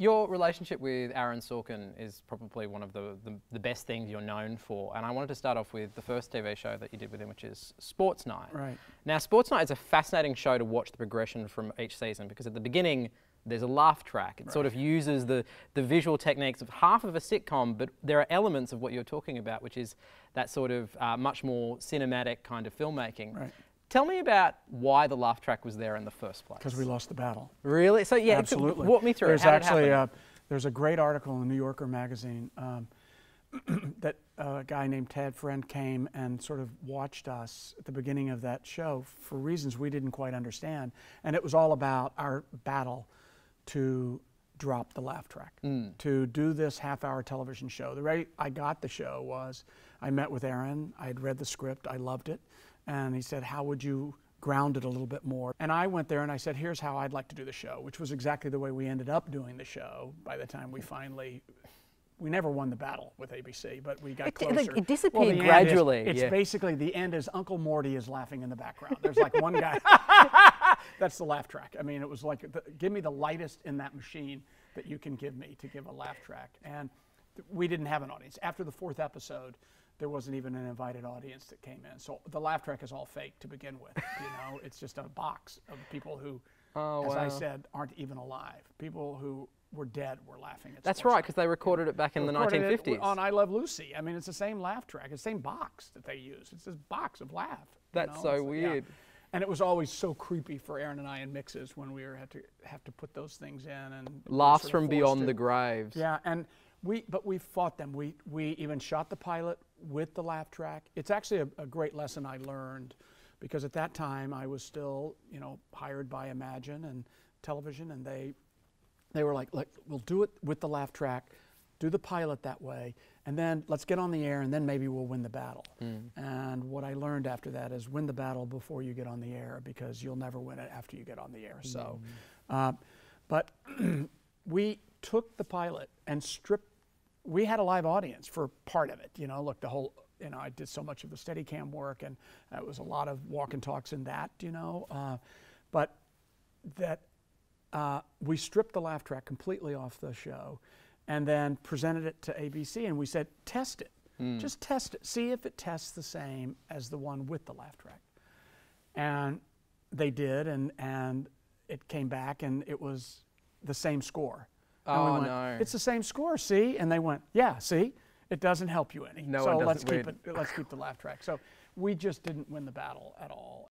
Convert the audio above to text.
Your relationship with Aaron Sorkin is probably one of the, the, the, best things you're known for. And I wanted to start off with the first TV show that you did with him, which is Sports Night. Right. Now, Sports Night is a fascinating show to watch the progression from each season because at the beginning, there's a laugh track. It right. sort of uses the, the visual techniques of half of a sitcom, but there are elements of what you're talking about, which is that sort of uh, much more cinematic kind of filmmaking. Right. Tell me about why the laugh track was there in the first place. Because we lost the battle. Really? So yeah, absolutely. Walk me through. There's actually a, there's a great article in the New Yorker magazine um, that a guy named Tad Friend came and sort of watched us at the beginning of that show for reasons we didn't quite understand, and it was all about our battle to drop the laugh track, mm. to do this half-hour television show. The way I got the show was I met with Aaron. I had read the script. I loved it. And he said, How would you ground it a little bit more? And I went there and I said, Here's how I'd like to do the show, which was exactly the way we ended up doing the show by the time we finally. We never won the battle with ABC, but we got it, closer. It disappeared well, gradually. Is, it's yeah. basically the end is Uncle Morty is laughing in the background. There's like one guy. That's the laugh track. I mean, it was like, the, give me the lightest in that machine that you can give me to give a laugh track. And we didn't have an audience. After the fourth episode, there wasn't even an invited audience that came in. So the laugh track is all fake to begin with. You know, it's just a box of people who, oh, as wow. I said, aren't even alive. People who were dead were laughing at. That's right, because they recorded it back in the 1950s on "I Love Lucy." I mean, it's the same laugh track, it's the same box that they use. It's this box of laugh. That's know? so it's, weird. Yeah. And it was always so creepy for Aaron and I in mixes when we were had to have to put those things in and laughs from beyond to, the graves. Yeah, and we, but we fought them. We, we even shot the pilot with the laugh track. It's actually a, a, great lesson I learned because at that time I was still, you know, hired by Imagine and television, and they, they were like, like, we'll do it with the laugh track, do the pilot that way, and then let's get on the air, and then maybe we'll win the battle. Mm. And what I learned after that is win the battle before you get on the air because you'll never win it after you get on the air. Mm. So, uh, but we took the pilot and stripped we had a live audience for part of it. You know, look, the whole, you know, I did so much of the Steadicam work, and it was a lot of walk and talks in that, you know. Uh, but that uh, we stripped the laugh track completely off the show, and then presented it to ABC, and we said, test it, mm. just test it, see if it tests the same as the one with the laugh track. And they did, and and it came back, and it was the same score. Oh, we went, no. It's the same score, see? And they went, yeah, see? It doesn't help you any. No, so let's keep it, let's keep the laugh track. So we just didn't win the battle at all.